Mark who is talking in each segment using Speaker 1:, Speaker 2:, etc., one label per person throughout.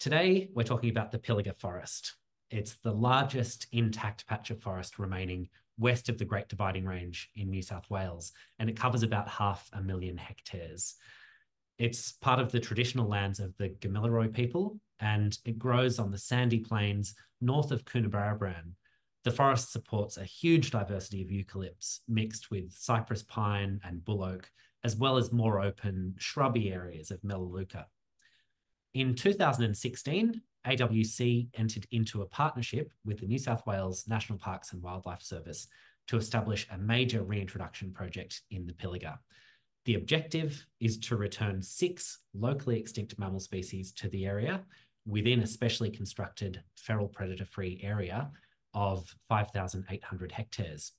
Speaker 1: Today, we're talking about the Pilliga Forest. It's the largest intact patch of forest remaining west of the Great Dividing Range in New South Wales, and it covers about half a million hectares. It's part of the traditional lands of the Gamilaroi people, and it grows on the sandy plains north of Coonabarabran. The forest supports a huge diversity of eucalypts mixed with cypress pine and bull oak, as well as more open shrubby areas of melaleuca. In 2016, AWC entered into a partnership with the New South Wales National Parks and Wildlife Service to establish a major reintroduction project in the Pilliga. The objective is to return six locally extinct mammal species to the area within a specially constructed feral predator-free area of 5,800 hectares.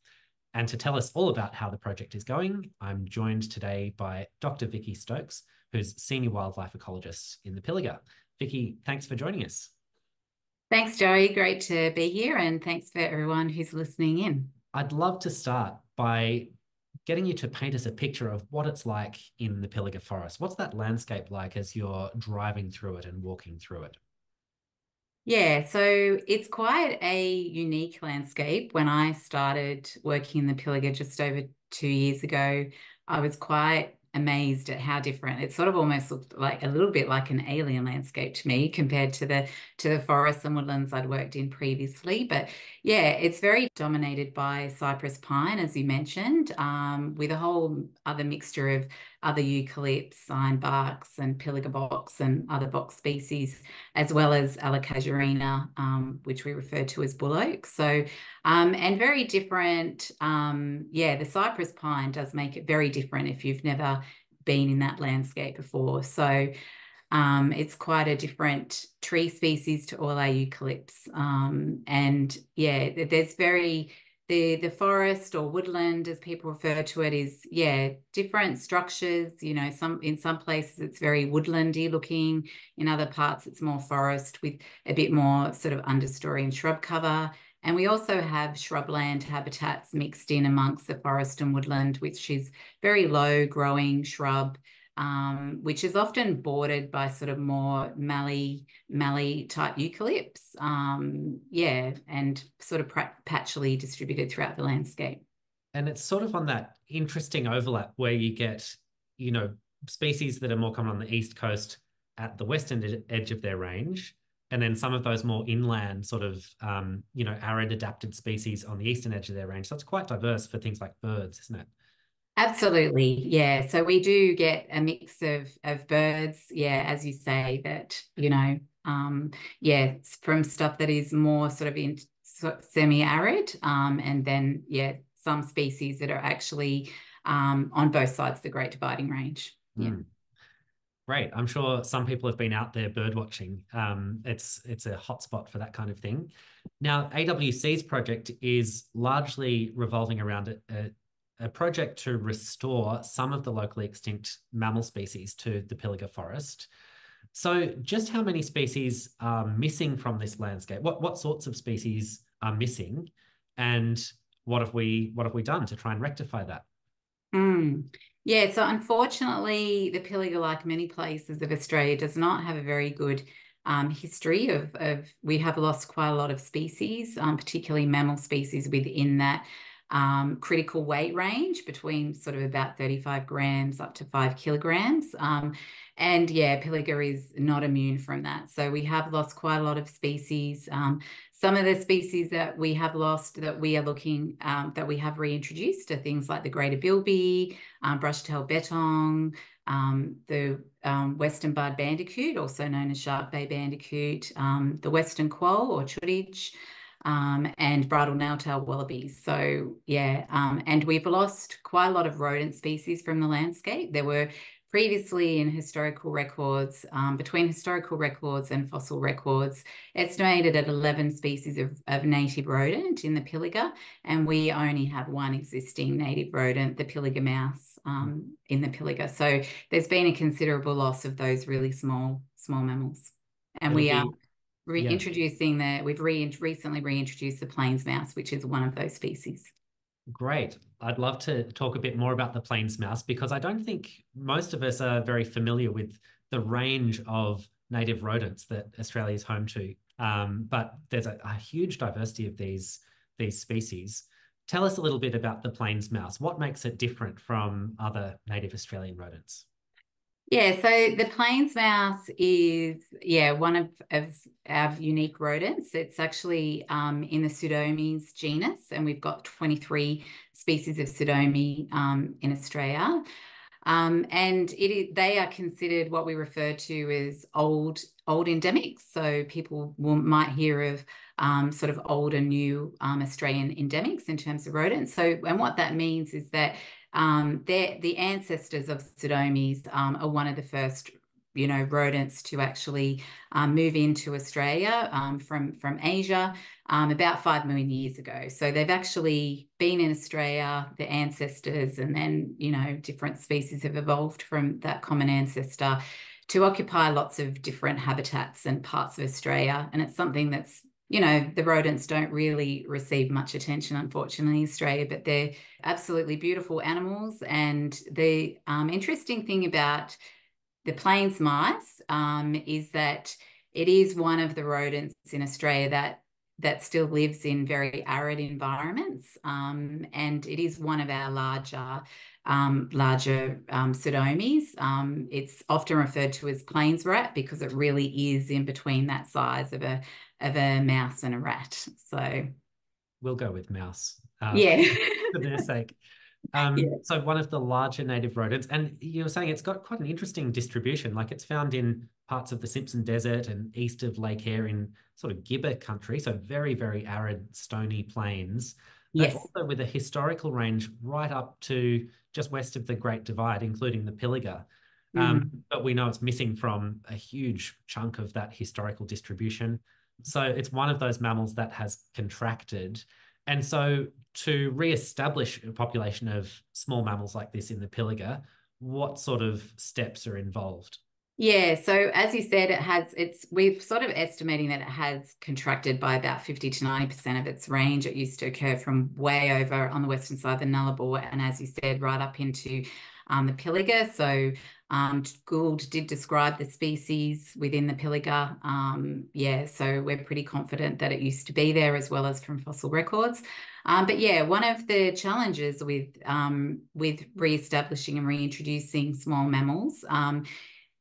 Speaker 1: And to tell us all about how the project is going, I'm joined today by Dr. Vicki Stokes, who's Senior Wildlife Ecologist in the Pilliga. Vicki, thanks for joining us.
Speaker 2: Thanks, Joey. Great to be here, and thanks for everyone who's listening in.
Speaker 1: I'd love to start by getting you to paint us a picture of what it's like in the Pilliga Forest. What's that landscape like as you're driving through it and walking through it?
Speaker 2: Yeah, so it's quite a unique landscape. When I started working in the Pilliga just over two years ago, I was quite amazed at how different it sort of almost looked like a little bit like an alien landscape to me compared to the to the forests and woodlands I'd worked in previously but yeah it's very dominated by cypress pine as you mentioned um, with a whole other mixture of other eucalypts, ironbarks, and pilliga box and other box species, as well as Allocasuarina, um, which we refer to as bull oak. So, um, and very different. Um, yeah, the cypress pine does make it very different if you've never been in that landscape before. So, um, it's quite a different tree species to all our eucalypts. Um, and yeah, there's very the the forest or woodland as people refer to it is yeah different structures you know some in some places it's very woodlandy looking in other parts it's more forest with a bit more sort of understory and shrub cover. And we also have shrubland habitats mixed in amongst the forest and woodland which is very low growing shrub um, which is often bordered by sort of more mallee mallee type eucalypts. Um, yeah, and sort of patchily distributed throughout the landscape.
Speaker 1: And it's sort of on that interesting overlap where you get, you know, species that are more common on the east coast at the western edge of their range, and then some of those more inland sort of um, you know arid adapted species on the eastern edge of their range so it's quite diverse for things like birds isn't it
Speaker 2: Absolutely. Yeah. So we do get a mix of of birds, yeah, as you say, that, you know, um, yeah, from stuff that is more sort of in semi-arid, um, and then yeah, some species that are actually um, on both sides of the Great Dividing Range. Yeah. Mm.
Speaker 1: Great. I'm sure some people have been out there bird watching. Um, it's it's a hotspot for that kind of thing. Now, AWC's project is largely revolving around a, a, a project to restore some of the locally extinct mammal species to the Pilliga forest. So just how many species are missing from this landscape? What, what sorts of species are missing? And what have we what have we done to try and rectify that?
Speaker 2: Mm. Yeah, so unfortunately, the Pilliga, like many places of Australia, does not have a very good um, history of, of, we have lost quite a lot of species, um, particularly mammal species within that um, critical weight range between sort of about 35 grams up to five kilograms. Um, and yeah, Pilliga is not immune from that. So we have lost quite a lot of species. Um, some of the species that we have lost that we are looking, um, that we have reintroduced are things like the greater bilby, um, brush-tailed bettong, um, the um, western barred bandicoot, also known as shark bay bandicoot, um, the western quoll or chuditch, um, and bridle nail-tail wallabies. So yeah, um, and we've lost quite a lot of rodent species from the landscape. There were previously in historical records, um, between historical records and fossil records, estimated at 11 species of, of native rodent in the Pilliga, and we only have one existing native rodent, the Pilliga mouse, um, in the Pilliga. So there's been a considerable loss of those really small, small mammals. And It'll we are reintroducing yeah. the we've re- recently reintroduced the plains mouse, which is one of those species.
Speaker 1: Great. I'd love to talk a bit more about the plains mouse because I don't think most of us are very familiar with the range of native rodents that Australia is home to. Um, but there's a, a, huge diversity of these these species. Tell us a little bit about the plains mouse. What makes it different from other native Australian rodents?
Speaker 2: Yeah, so the plains mouse is yeah one of, of our unique rodents. It's actually um, in the Pseudomys genus, and we've got 23 species of Pseudomy um, in Australia. Um, and it they are considered what we refer to as old old endemics. So people will, might hear of um, sort of old and new um, Australian endemics in terms of rodents. So and what that means is that um, the ancestors of Pseudomys um, are one of the first you know rodents to actually um, move into Australia um, from from Asia um, about five million years ago. So they've actually been in Australia, the ancestors, and then you know different species have evolved from that common ancestor to occupy lots of different habitats and parts of Australia. And it's something that's you know, the rodents don't really receive much attention, unfortunately, in Australia, but they're absolutely beautiful animals. And the um, interesting thing about the plains mice um, is that it is one of the rodents in Australia that that still lives in very arid environments, um, and it is one of our larger um, larger um, pseudomys. Um, it's often referred to as plains rat because it really is in between that size of a of a mouse and a rat. So
Speaker 1: we'll go with mouse.
Speaker 2: Uh, yeah,
Speaker 1: for their sake. Um, yeah. So one of the larger native rodents, and you were saying it's got quite an interesting distribution. Like it's found in parts of the Simpson Desert and east of Lake Eyre in sort of Gibber country, so very very arid, stony plains. Yes. also with a historical range right up to just west of the Great Divide, including the Pilliga. Mm. Um, but we know it's missing from a huge chunk of that historical distribution. So it's one of those mammals that has contracted. And so to re-establish a population of small mammals like this in the Pilliga, what sort of steps are involved?
Speaker 2: Yeah, so as you said, it has it's we're sort of estimating that it has contracted by about 50 to 90% of its range. It used to occur from way over on the western side of the Nullarbor, and as you said, right up into um, the Pilliga. So um, Gould did describe the species within the Pilliga. Um, yeah, so we're pretty confident that it used to be there as well as from fossil records. Um, but yeah, one of the challenges with um, with re-establishing and reintroducing small mammals um,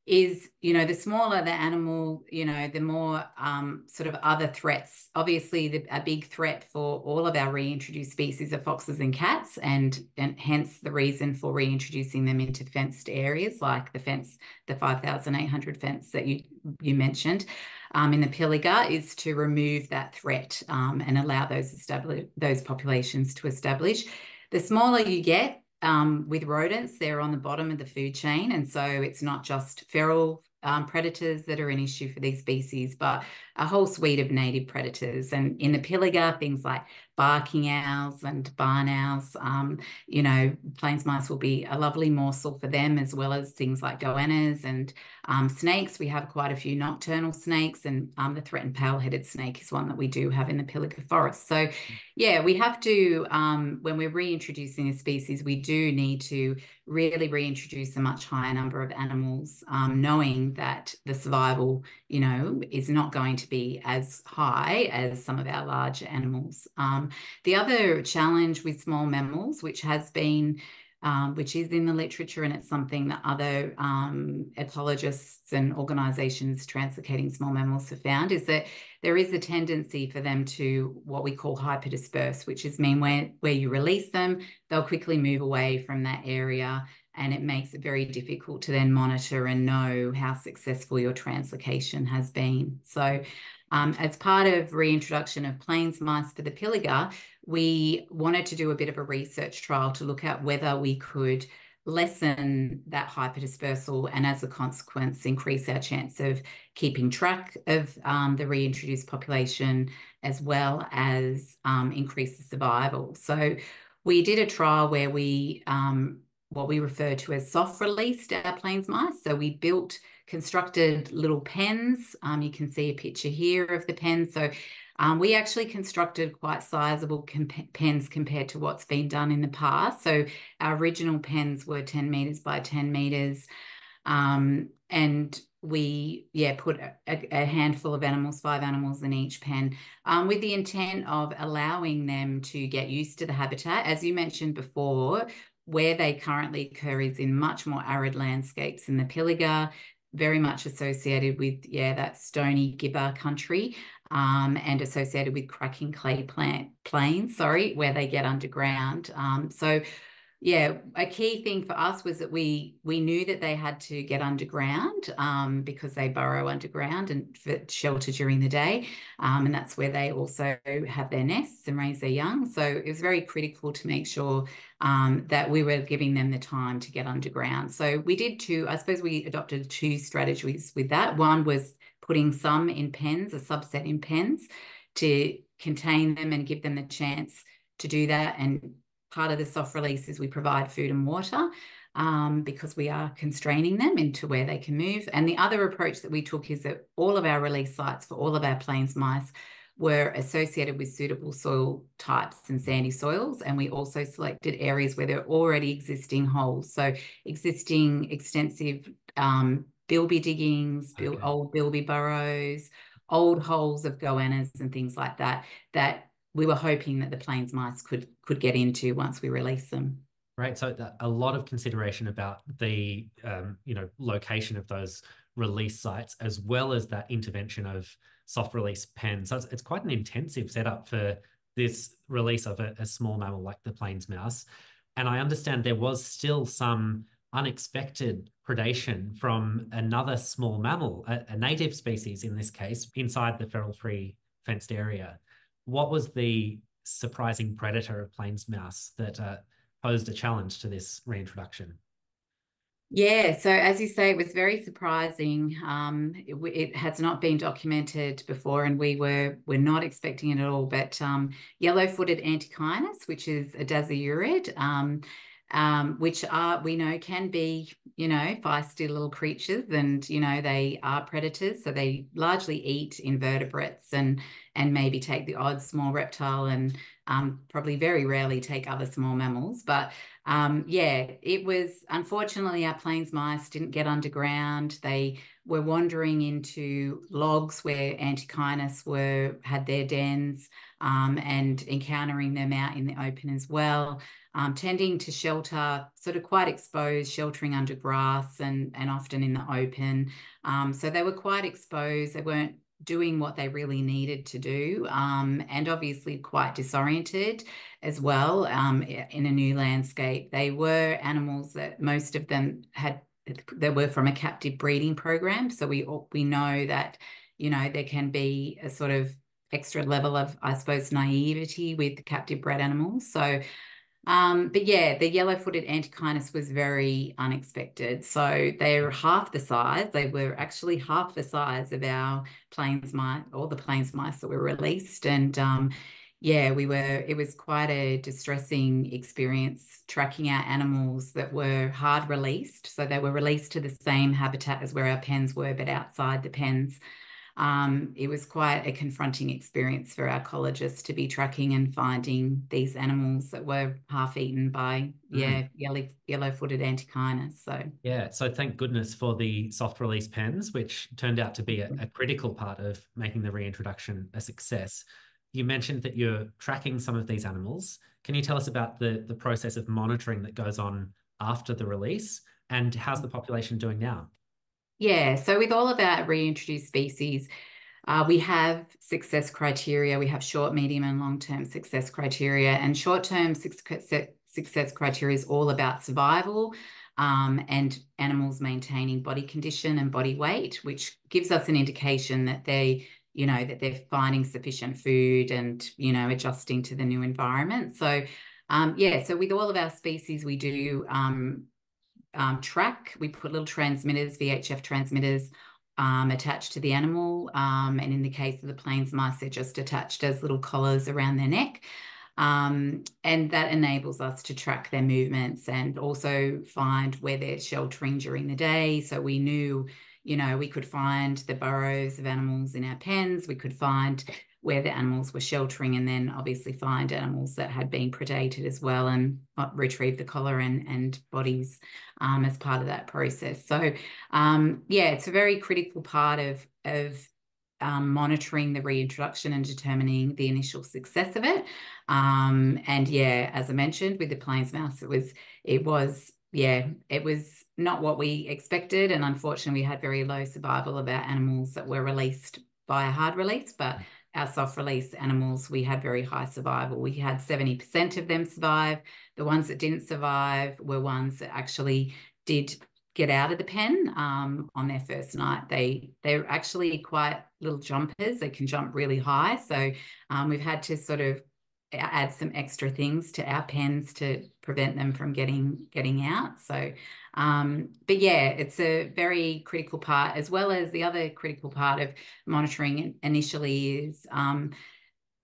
Speaker 2: is you know the smaller the animal you know the more um, sort of other threats. Obviously the, a big threat for all of our reintroduced species are foxes and cats and and hence the reason for reintroducing them into fenced areas like the fence the 5800 fence that you you mentioned um, in the Pilliga is to remove that threat um, and allow those establish those populations to establish. The smaller you get um, with rodents, they're on the bottom of the food chain. And so it's not just feral um, predators that are an issue for these species, but a whole suite of native predators. And in the Pilliga, things like barking owls and barn owls. Um, you know, plains mice will be a lovely morsel for them, as well as things like goannas and um, snakes. We have quite a few nocturnal snakes, and um, the threatened pale-headed snake is one that we do have in the Pilliga forest. So, yeah, we have to, um, when we're reintroducing a species, we do need to really reintroduce a much higher number of animals, um, knowing that the survival, you know, is not going to be as high as some of our larger animals. Um, the other challenge with small mammals, which has been um, which is in the literature, and it's something that other um, ecologists and organisations translocating small mammals have found, is that there is a tendency for them to what we call hyperdisperse, which is mean where, where you release them, they'll quickly move away from that area and it makes it very difficult to then monitor and know how successful your translocation has been. So um, as part of reintroduction of plains mice for the Pilliga, we wanted to do a bit of a research trial to look at whether we could lessen that hyperdispersal and as a consequence increase our chance of keeping track of um, the reintroduced population as well as um, increase the survival. So we did a trial where we um, what we refer to as soft released our plains mice. So we built constructed little pens. Um, you can see a picture here of the pens. So um, we actually constructed quite sizable comp- pens compared to what's been done in the past. So our original pens were 10 meters by 10 meters. Um, and we yeah put a, a, handful of animals five animals in each pen um, with the intent of allowing them to get used to the habitat as you mentioned before where they currently occur is in much more arid landscapes in the Pilliga, very much associated with, yeah, that stony gibber country um, and associated with cracking clay plant plains, sorry, where they get underground. Um, so yeah, a key thing for us was that we we knew that they had to get underground um, because they burrow underground and shelter during the day, um, and that's where they also have their nests and raise their young. So it was very critical to make sure um, that we were giving them the time to get underground. So we did two. I suppose we adopted two strategies with that. One was putting some in pens, a subset in pens, to contain them and give them the chance to do that and part of the soft release is we provide food and water um, because we are constraining them into where they can move. And the other approach that we took is that all of our release sites for all of our plains mice were associated with suitable soil types and sandy soils. And we also selected areas where there are already existing holes. So existing extensive um, bilby diggings, okay. old bilby burrows, old holes of goannas and things like that, that we were hoping that the plains mice could could get into once we release them.
Speaker 1: Right. So a lot of consideration about the um, you know location of those release sites as well as that intervention of soft release pens. So it's, it's quite an intensive setup for this release of a, a small mammal like the plains mouse. And I understand there was still some unexpected predation from another small mammal, a, a native species in this case, inside the feral free fenced area what was the surprising predator of plains mouse that uh, posed a challenge to this reintroduction?
Speaker 2: Yeah, so as you say, it was very surprising. Um, it, it, has not been documented before, and we were we're not expecting it at all. But um, yellow-footed antechinus, which is a dasyurid, um, um, which are we know can be you know feisty little creatures and you know they are predators. So they largely eat invertebrates and and maybe take the odd small reptile and um, probably very rarely take other small mammals. But um, yeah it was unfortunately our plains mice didn't get underground. They were wandering into logs where antechinus were had their dens um, and encountering them out in the open as well um, tending to shelter sort of quite exposed, sheltering under grass and, and often in the open. Um, so they were quite exposed. They weren't doing what they really needed to do um, and obviously quite disoriented as well um, in a new landscape. They were animals that most of them had, they were from a captive breeding program. So we, we know that, you know, there can be a sort of extra level of, I suppose, naivety with captive bred animals. So um, but yeah, the yellow-footed antechinus was very unexpected. So they're half the size. They were actually half the size of our plains mice, all the plains mice that were released. And um, yeah, we were. It was quite a distressing experience tracking our animals that were hard released. So they were released to the same habitat as where our pens were, but outside the pens um, it was quite a confronting experience for our ecologists to be tracking and finding these animals that were half eaten by yeah mm. yellow yellow footed antechinus so
Speaker 1: yeah so thank goodness for the soft release pens which turned out to be a, a critical part of making the reintroduction a success you mentioned that you're tracking some of these animals can you tell us about the the process of monitoring that goes on after the release and how's the population doing now
Speaker 2: yeah, so with all of our reintroduced species, uh, we have success criteria. We have short, medium, and long term success criteria. And short term success criteria is all about survival um, and animals maintaining body condition and body weight, which gives us an indication that they you know that they're finding sufficient food and you know adjusting to the new environment so um, yeah so with all of our species we do um, um, track. We put little transmitters, VHF transmitters, um, attached to the animal. Um, and in the case of the plains mice, they're just attached as little collars around their neck. Um, and that enables us to track their movements and also find where they're sheltering during the day. So we knew, you know, we could find the burrows of animals in our pens. We could find where the animals were sheltering and then obviously find animals that had been predated as well and uh, retrieve the collar and, and bodies um, as part of that process. So um, yeah, it's a very critical part of, of um, monitoring the reintroduction and determining the initial success of it. Um, and yeah, as I mentioned with the plains mouse, it was it was yeah, it was not what we expected, and unfortunately, we had very low survival of our animals that were released by a hard release, but our soft release animals, we had very high survival. We had 70% of them survive. The ones that didn't survive were ones that actually did get out of the pen um, on their first night. They they're actually quite little jumpers. They can jump really high. So um, we've had to sort of add some extra things to our pens to prevent them from getting getting out. So, um, but yeah, it's a very critical part, as well as the other critical part of monitoring initially is um,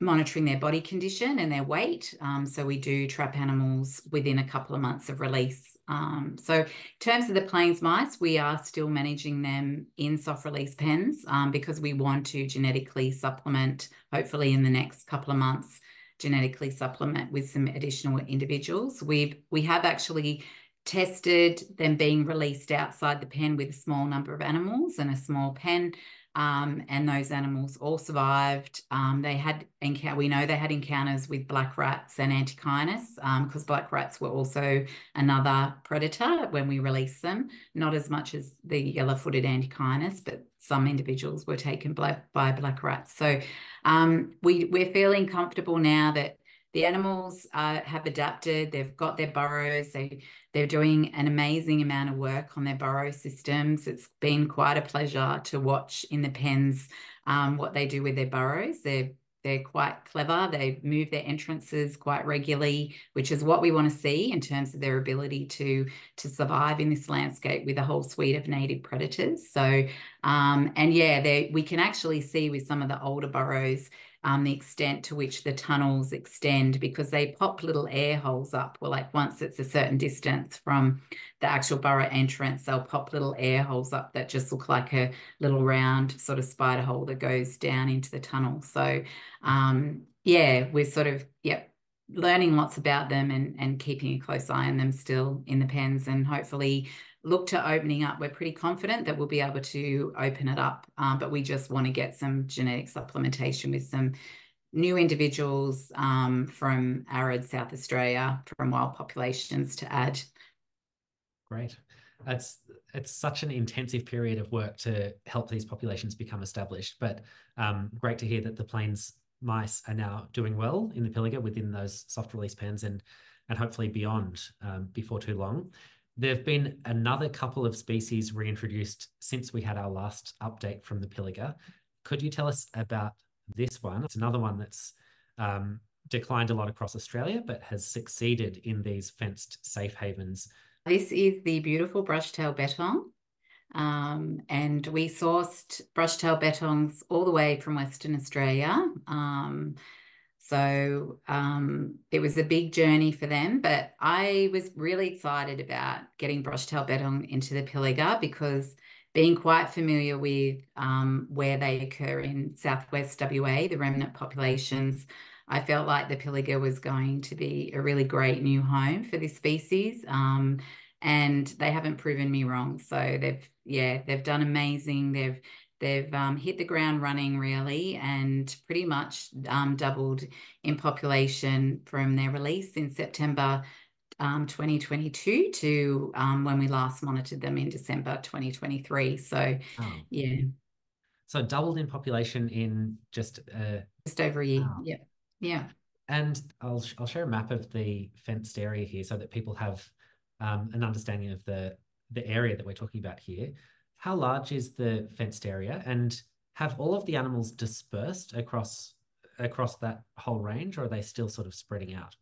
Speaker 2: monitoring their body condition and their weight. Um, so we do trap animals within a couple of months of release. Um, so in terms of the plains mice, we are still managing them in soft release pens um, because we want to genetically supplement, hopefully in the next couple of months, genetically supplement with some additional individuals. We've we have actually tested them being released outside the pen with a small number of animals and a small pen um, and those animals all survived. Um, they had. We know they had encounters with black rats and antechinus because um, black rats were also another predator when we released them. Not as much as the yellow-footed antechinus, but some individuals were taken by, by black rats. So um, we we're feeling comfortable now that the animals uh, have adapted. They've got their burrows. They they're doing an amazing amount of work on their burrow systems. It's been quite a pleasure to watch in the pens um, what they do with their burrows. They're they're quite clever. They move their entrances quite regularly, which is what we want to see in terms of their ability to to survive in this landscape with a whole suite of native predators. So, um, and yeah, they, we can actually see with some of the older burrows um, the extent to which the tunnels extend because they pop little air holes up. Well, like once it's a certain distance from the actual burrow entrance, they'll pop little air holes up that just look like a little round sort of spider hole that goes down into the tunnel. So, um, yeah, we're sort of, yep, learning lots about them and, and keeping a close eye on them still in the pens and hopefully look to opening up. We're pretty confident that we'll be able to open it up, um, but we just want to get some genetic supplementation with some new individuals um, from arid South Australia, from wild populations to add.
Speaker 1: Great. It's it's such an intensive period of work to help these populations become established. But um, great to hear that the plains mice are now doing well in the Pilliga within those soft release pens and and hopefully beyond um, before too long. There have been another couple of species reintroduced since we had our last update from the Pilliga. Could you tell us about this one? It's another one that's um, declined a lot across Australia, but has succeeded in these fenced safe havens.
Speaker 2: This is the beautiful brush-tail bettong. Um, and we sourced brush-tail bettongs all the way from Western Australia. Um, so um, it was a big journey for them, but I was really excited about getting brushtail bettong into the Pilliga because being quite familiar with um, where they occur in southwest WA, the remnant populations, I felt like the Pilliga was going to be a really great new home for this species. Um, and they haven't proven me wrong. So they've, yeah, they've done amazing. They've They've um, hit the ground running really and pretty much um, doubled in population from their release in September um, 2022 to um, when we last monitored them in December 2023. So, oh. yeah.
Speaker 1: So doubled in population in just uh,
Speaker 2: just over a year. Wow. Yeah, yeah.
Speaker 1: And I'll I'll share a map of the fenced area here so that people have um, an understanding of the the area that we're talking about here how large is the fenced area? And have all of the animals dispersed across across that whole range or are they still sort of spreading out?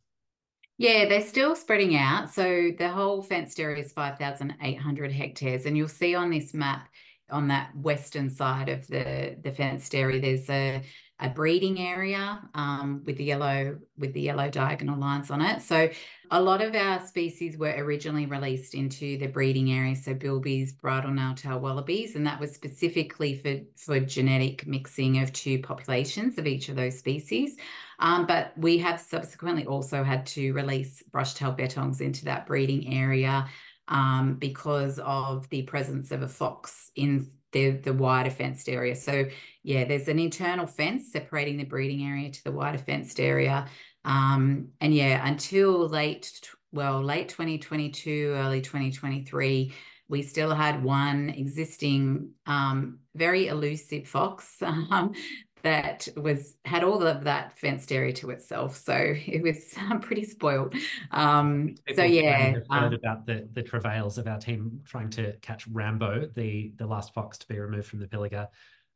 Speaker 2: Yeah they're still spreading out. So the whole fenced area is 5800 hectares. And you'll see on this map on that western side of the the fenced area, there's a a breeding area um, with the yellow with the yellow diagonal lines on it. So a lot of our species were originally released into the breeding area, so bilbies, bridle nail-tail wallabies, and that was specifically for for genetic mixing of two populations of each of those species. Um, but we have subsequently also had to release brush-tailed bettongs into that breeding area um, because of the presence of a fox in the, the wider fenced area. So yeah, there's an internal fence separating the breeding area to the wider fenced area. Um, and yeah, until late, well, late 2022, early 2023, we still had one existing um, very elusive fox um, that was had all of that fenced area to itself. So it was pretty spoiled. Um, so yeah,
Speaker 1: heard um, about the the travails of our team trying to catch Rambo, the the last fox to be removed from the Pilliga.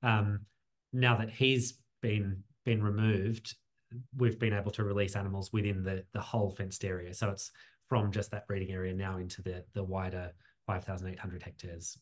Speaker 1: Um, now that he's been been removed, we've been able to release animals within the the whole fenced area. So it's from just that breeding area now into the the wider 5,800 hectares.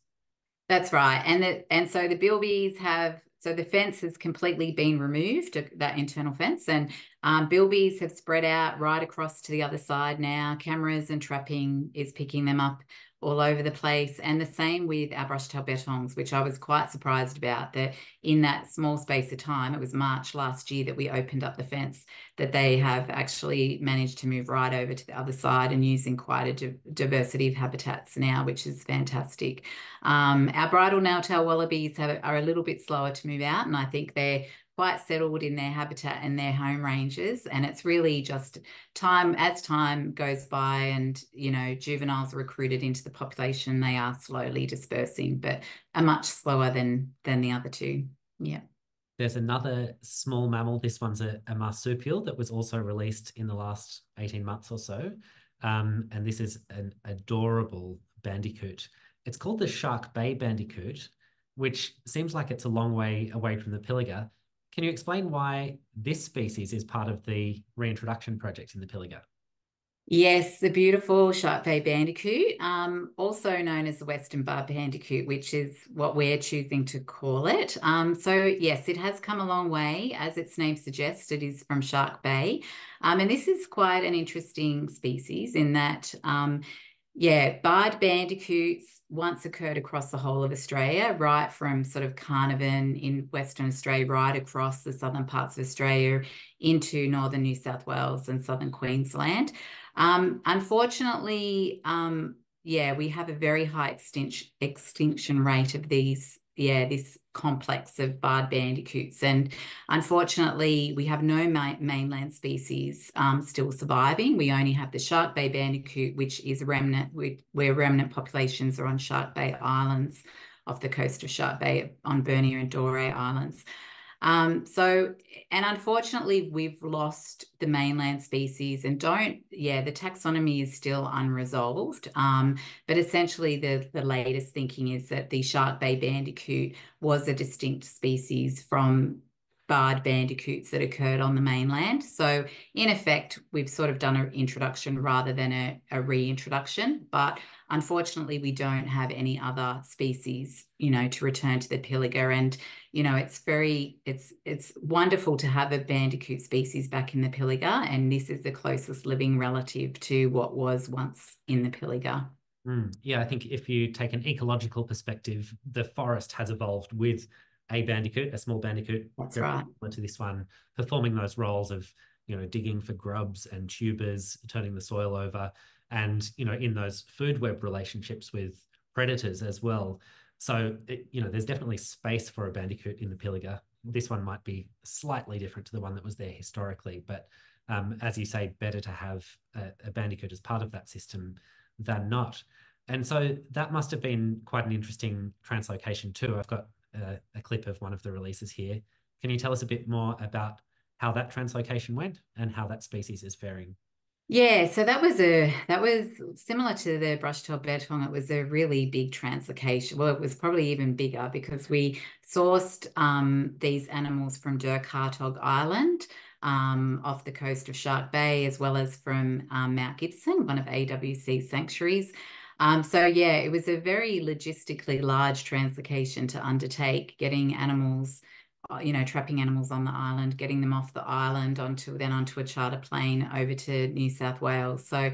Speaker 2: That's right, and the, and so the bilbies have so the fence has completely been removed, uh, that internal fence, and um, bilbies have spread out right across to the other side now. Cameras and trapping is picking them up all over the place. And the same with our brush-tail bettongs, which I was quite surprised about that in that small space of time, it was March last year that we opened up the fence, that they have actually managed to move right over to the other side and using quite a di diversity of habitats now, which is fantastic. Um, our bridle nail-tail wallabies have, are a little bit slower to move out, and I think they're quite settled in their habitat and their home ranges and it's really just time as time goes by and you know juveniles are recruited into the population they are slowly dispersing but are much slower than than the other two. Yeah.
Speaker 1: There's another small mammal this one's a, a marsupial that was also released in the last 18 months or so um, and this is an adorable bandicoot. It's called the shark bay bandicoot which seems like it's a long way away from the pilliga can you explain why this species is part of the reintroduction project in the Pilliga?
Speaker 2: Yes, the beautiful Shark Bay Bandicoot, um, also known as the Western Bar Bandicoot, which is what we're choosing to call it. Um, so, yes, it has come a long way. As its name suggests, it is from Shark Bay. Um, and this is quite an interesting species in that, um, yeah, barred bandicoots once occurred across the whole of Australia, right from sort of Carnarvon in Western Australia, right across the southern parts of Australia into northern New South Wales and southern Queensland. Um, unfortunately, um, yeah, we have a very high extinction extinction rate of these yeah, this complex of barred bandicoots. And unfortunately, we have no ma mainland species um, still surviving. We only have the Shark Bay bandicoot, which is a remnant, we, where remnant populations are on Shark Bay Islands off the coast of Shark Bay on Bernier and Dorre Islands. Um, so, and unfortunately, we've lost the mainland species and don't, yeah, the taxonomy is still unresolved. Um, but essentially, the, the latest thinking is that the Shark Bay bandicoot was a distinct species from barred bandicoots that occurred on the mainland. So, in effect, we've sort of done an introduction rather than a, a reintroduction. But unfortunately, we don't have any other species, you know, to return to the Pilliga. And, you know, it's very, it's it's wonderful to have a bandicoot species back in the Pilliga. And this is the closest living relative to what was once in the Pilliga.
Speaker 1: Mm, yeah, I think if you take an ecological perspective, the forest has evolved with a bandicoot, a small bandicoot,
Speaker 2: That's right.
Speaker 1: to this one, performing those roles of you know digging for grubs and tubers, turning the soil over, and you know in those food web relationships with predators as well. So it, you know there's definitely space for a bandicoot in the Pilliga. This one might be slightly different to the one that was there historically, but um, as you say, better to have a, a bandicoot as part of that system than not. And so that must have been quite an interesting translocation too. I've got a, a clip of one of the releases here. Can you tell us a bit more about how that translocation went and how that species is faring?
Speaker 2: Yeah, so that was a that was similar to the brush-tailed bettong. It was a really big translocation. Well, it was probably even bigger because we sourced um, these animals from Dirk Hartog Island um, off the coast of Shark Bay, as well as from um, Mount Gibson, one of AWC's sanctuaries. Um, so yeah, it was a very logistically large translocation to undertake, getting animals, you know, trapping animals on the island, getting them off the island onto then onto a charter plane over to New South Wales. So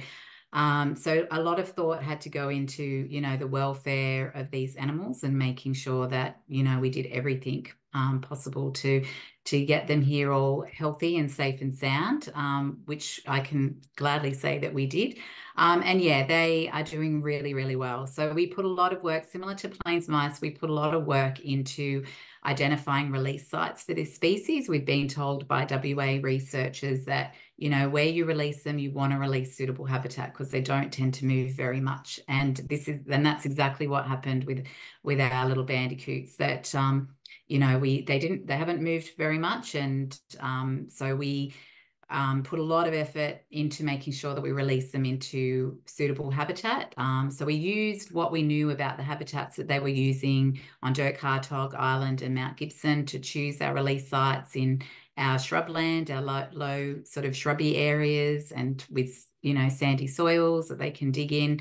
Speaker 2: um, so a lot of thought had to go into, you know, the welfare of these animals and making sure that, you know, we did everything um, possible to to get them here all healthy and safe and sound, um, which I can gladly say that we did. Um, and yeah, they are doing really, really well. So we put a lot of work, similar to plains mice, we put a lot of work into identifying release sites for this species. We've been told by WA researchers that, you know, where you release them, you want to release suitable habitat because they don't tend to move very much. And this is, and that's exactly what happened with, with our little bandicoots that, um, you know, we, they didn't, they haven't moved very much. And um, so we, um, put a lot of effort into making sure that we release them into suitable habitat. Um, so we used what we knew about the habitats that they were using on Dirk Hartog Island and Mount Gibson to choose our release sites in our shrubland, our low, low sort of shrubby areas and with, you know, sandy soils that they can dig in.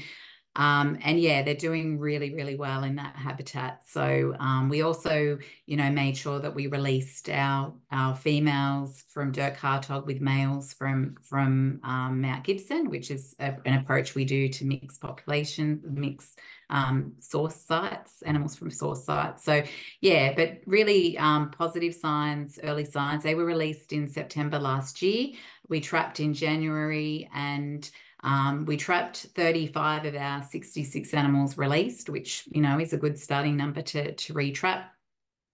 Speaker 2: Um, and yeah, they're doing really, really well in that habitat. So um, we also, you know, made sure that we released our our females from Dirk Hartog with males from from um, Mount Gibson, which is a, an approach we do to mix population, mix um, source sites, animals from source sites. So yeah, but really um, positive signs, early signs. They were released in September last year. We trapped in January and um, we trapped 35 of our 66 animals released, which, you know, is a good starting number to, to retrap.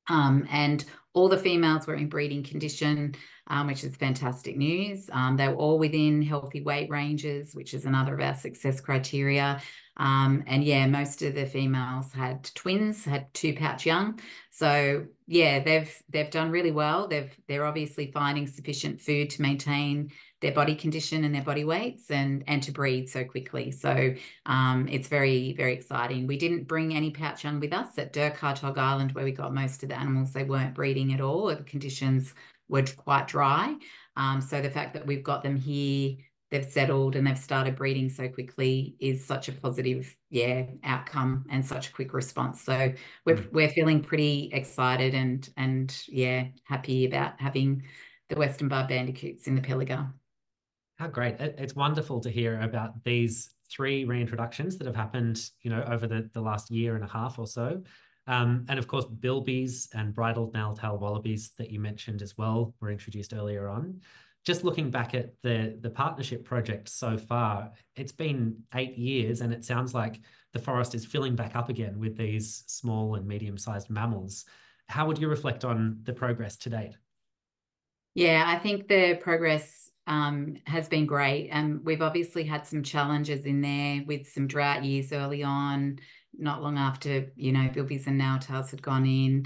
Speaker 2: Um, and all the females were in breeding condition, um, which is fantastic news. Um, they were all within healthy weight ranges, which is another of our success criteria. Um, and yeah, most of the females had twins, had two pouch young. So yeah, they've they've done really well. They've they're obviously finding sufficient food to maintain their body condition and their body weights and and to breed so quickly. So um, it's very very exciting. We didn't bring any pouch young with us at Dirk Hartog Island where we got most of the animals. They weren't breeding at all. The conditions were quite dry. Um, so the fact that we've got them here, they've settled and they've started breeding so quickly is such a positive, yeah, outcome and such a quick response. So we're mm. we're feeling pretty excited and and yeah, happy about having the Western Bar bandicoots in the Pilliga.
Speaker 1: How great. It's wonderful to hear about these three reintroductions that have happened, you know, over the, the last year and a half or so. Um, and of course, bilbies and bridled nail-tail wallabies that you mentioned as well were introduced earlier on. Just looking back at the, the partnership project so far, it's been eight years and it sounds like the forest is filling back up again with these small and medium-sized mammals. How would you reflect on the progress to date?
Speaker 2: Yeah, I think the progress um, has been great. And we've obviously had some challenges in there with some drought years early on, not long after, you know, bilbies and nail-tails had gone in.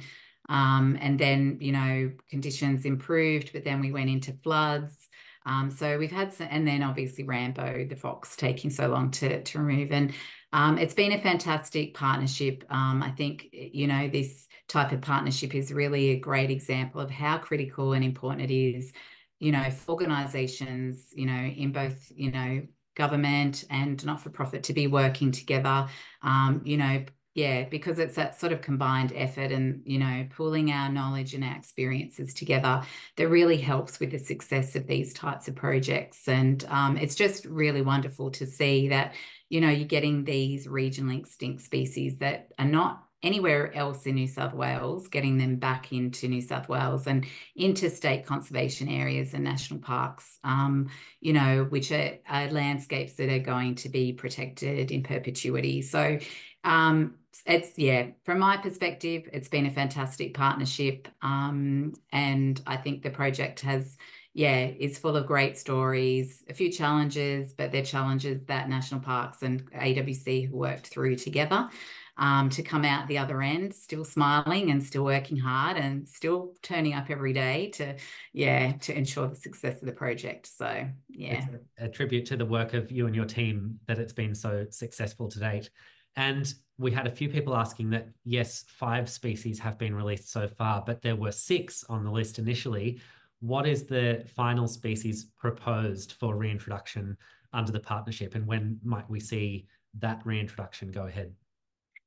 Speaker 2: Um, and then, you know, conditions improved, but then we went into floods. Um, so we've had some, and then obviously Rambo, the fox, taking so long to, to remove. And um, it's been a fantastic partnership. Um, I think, you know, this type of partnership is really a great example of how critical and important it is you know, for organizations, you know, in both, you know, government and not for profit to be working together, um, you know, yeah, because it's that sort of combined effort and, you know, pooling our knowledge and our experiences together that really helps with the success of these types of projects. And um, it's just really wonderful to see that, you know, you're getting these regionally extinct species that are not anywhere else in New South Wales, getting them back into New South Wales and into state conservation areas and national parks, um, you know, which are, are, landscapes that are going to be protected in perpetuity. So um, it's, yeah, from my perspective, it's been a fantastic partnership. Um, and I think the project has, yeah, is full of great stories, a few challenges, but they're challenges that national parks and AWC worked through together um, to come out the other end still smiling and still working hard and still turning up every day to yeah to ensure the success of the project. So yeah.
Speaker 1: A, a tribute to the work of you and your team that it's been so successful to date. And we had a few people asking that yes five species have been released so far but there were six on the list initially. What is the final species proposed for reintroduction under the partnership? And when might we see that reintroduction go ahead.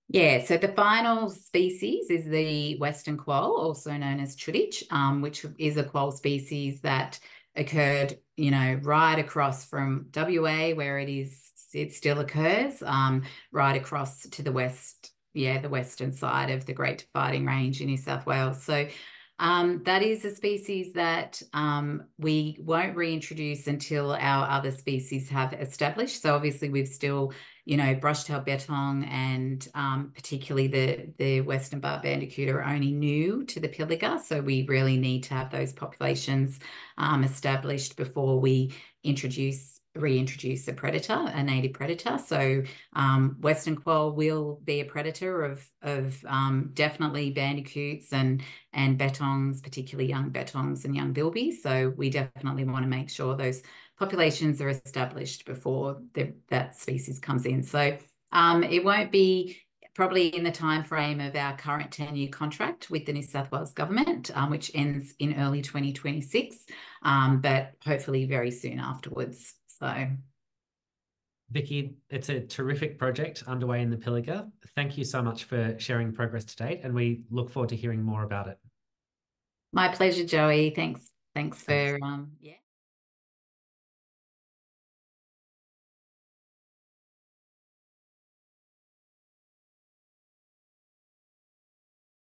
Speaker 2: Yeah, so the final species is the western quoll, also known as chuditch, um, which is a quoll species that occurred, you know, right across from WA, where it is, it still occurs, um, right across to the west, yeah, the western side of the Great Dividing Range in New South Wales. So um, that is a species that um, we won't reintroduce until our other species have established. So obviously we've still, you know, brush-tailed bettong and um, particularly the, the western bar bandicoot are only new to the Pilliga. So we really need to have those populations um, established before we introduce reintroduce a predator, a native predator. So um, western quoll will be a predator of of um, definitely bandicoots and and bettongs, particularly young bettongs and young bilbies. So we definitely want to make sure those populations are established before the, that species comes in. So um, it won't be probably in the time frame of our current 10-year contract with the New South Wales government, um, which ends in early 2026, um, but hopefully very soon afterwards. So,
Speaker 1: Vicki, it's a terrific project underway in the Pilliga. Thank you so much for sharing progress to date, and we look forward to hearing more about it.
Speaker 2: My pleasure, Joey. Thanks. Thanks for um, yeah.